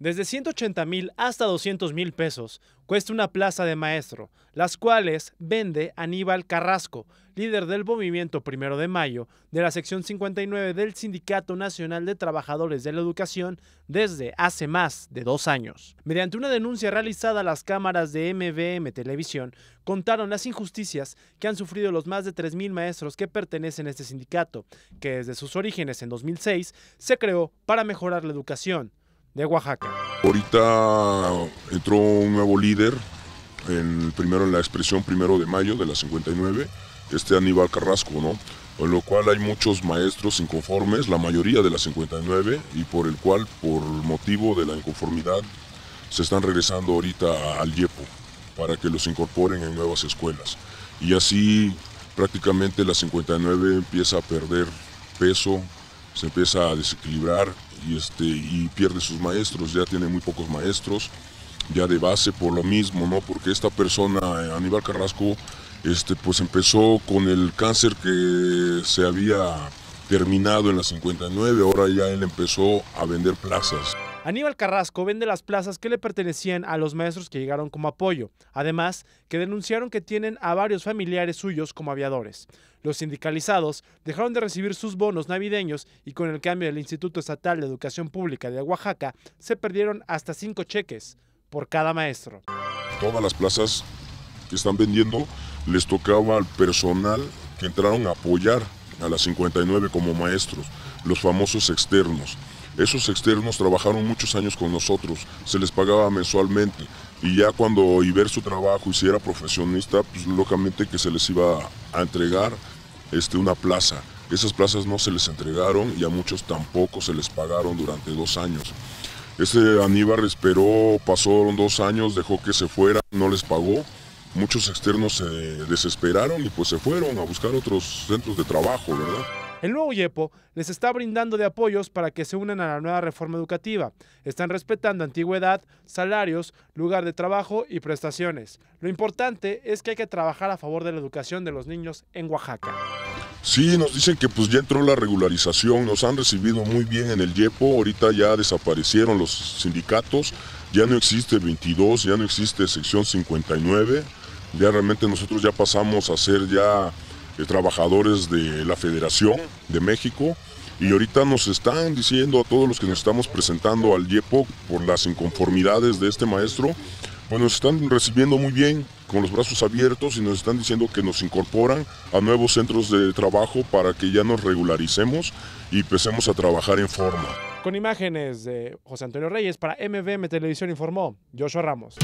Desde 180 mil hasta 200 mil pesos cuesta una plaza de maestro, las cuales vende Aníbal Carrasco, líder del movimiento Primero de Mayo de la sección 59 del Sindicato Nacional de Trabajadores de la Educación desde hace más de dos años. Mediante una denuncia realizada a las cámaras de MVM Televisión, contaron las injusticias que han sufrido los más de 3 mil maestros que pertenecen a este sindicato, que desde sus orígenes en 2006 se creó para mejorar la educación de Oaxaca. Ahorita entró un nuevo líder, en, primero en la expresión primero de mayo de la 59, este Aníbal Carrasco, ¿no? Con lo cual hay muchos maestros inconformes, la mayoría de la 59, y por el cual, por motivo de la inconformidad, se están regresando ahorita al YEPO para que los incorporen en nuevas escuelas. Y así prácticamente la 59 empieza a perder peso, se empieza a desequilibrar y, este, y pierde sus maestros, ya tiene muy pocos maestros, ya de base por lo mismo, ¿no? Porque esta persona, Aníbal Carrasco, este, pues empezó con el cáncer que se había terminado en la 59, ahora ya él empezó a vender plazas. Aníbal Carrasco vende las plazas que le pertenecían a los maestros que llegaron como apoyo, además que denunciaron que tienen a varios familiares suyos como aviadores. Los sindicalizados dejaron de recibir sus bonos navideños y con el cambio del Instituto Estatal de Educación Pública de Oaxaca se perdieron hasta cinco cheques por cada maestro. Todas las plazas que están vendiendo les tocaba al personal que entraron a apoyar a las 59 como maestros, los famosos externos. Esos externos trabajaron muchos años con nosotros, se les pagaba mensualmente y ya cuando ver su trabajo y si era profesionista, pues lógicamente que se les iba a entregar este, una plaza. Esas plazas no se les entregaron y a muchos tampoco se les pagaron durante dos años. Este Aníbal esperó, pasaron dos años, dejó que se fuera, no les pagó. Muchos externos se desesperaron y pues se fueron a buscar otros centros de trabajo, ¿verdad? El nuevo YEPO les está brindando de apoyos para que se unan a la nueva reforma educativa. Están respetando antigüedad, salarios, lugar de trabajo y prestaciones. Lo importante es que hay que trabajar a favor de la educación de los niños en Oaxaca. Sí, nos dicen que pues ya entró la regularización, nos han recibido muy bien en el YEPO, ahorita ya desaparecieron los sindicatos, ya no existe 22, ya no existe sección 59, ya realmente nosotros ya pasamos a ser ya trabajadores de la Federación de México y ahorita nos están diciendo a todos los que nos estamos presentando al YEPO por las inconformidades de este maestro, pues nos están recibiendo muy bien, con los brazos abiertos y nos están diciendo que nos incorporan a nuevos centros de trabajo para que ya nos regularicemos y empecemos a trabajar en forma. Con imágenes de José Antonio Reyes para MVM Televisión informó Joshua Ramos.